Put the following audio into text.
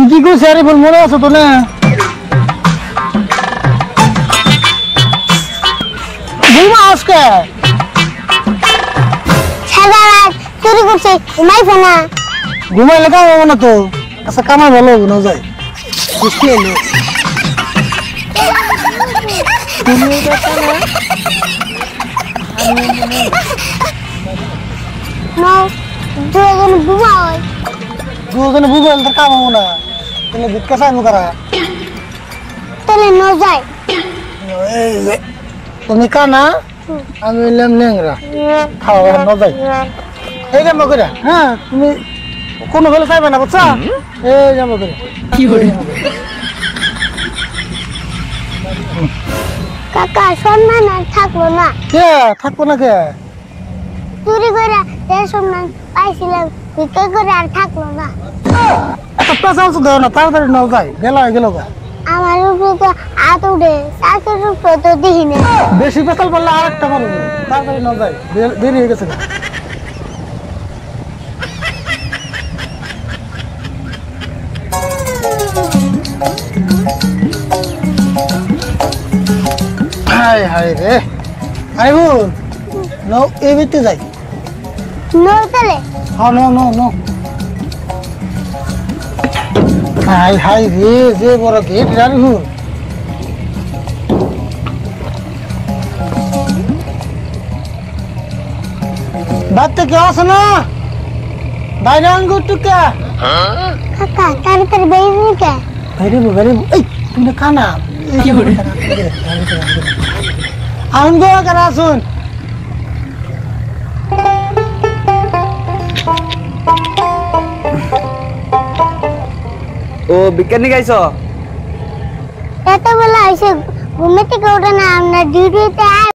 তুই কি করছিস আরে বল মনে আছে তো না ঘুমা আজকে সারা রাত চুরি করছে ঘুমাইছে না ঘুমাইলে কামাবো না তো আচ্ছা কামাই ভালো হবে না যাই বুঝতে এলো তুমি দেখো না নাও দুজন ঘুমা হয় দুজনে বুঝবেন তো কামাবো না তুমি ভিক্ষা চাইব কারা তাহলে ন যায় এই যে তুমি কানা আমি হইলাম ন্যাংরা খাওয়া ন যাই এই যাব করে হ্যাঁ তুমি কোনো ফেলে চাইবে না বুঝছা? এই যাব করে কি করে কাকা সম্মান আর থাকল না। কে? থাকব না কে? চুরি করে যে সম্মান পাইছিলাম ভিক্ষা করে আর থাকল না। একটা পেঁচা তো দেও না তাড়াতাড়ি নাও যাই গেল গেল গা আমার উপরে তো হাত উঠে শাশুর উপরে তো দেখি না বেশি পেতাল বললে আর একটা মারবো। তাড়াতাড়ি নাও বে- দেরি হয়ে গেছে। হায় হায় রে। আরে বোন নাও এই যাই। নয় তাহলে। হ্যাঁ নো নো নো হাই হাই রে যে বড় গেট জানি হুন বাচ্চা কেউ আছে না বাইরে আঙ্গুর টুকা কাকা তাড়াতাড়ি বেরিয়ে কে বাইরে বো বাইরে বো এই তুমি না কানা কি করে আঙ্গো কারা শুন ও বিজ্ঞানী গাইছো? এত বেলা এসে ঘুমে থেকে ওঠে না আমরা ডিউটিতে